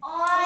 Oh.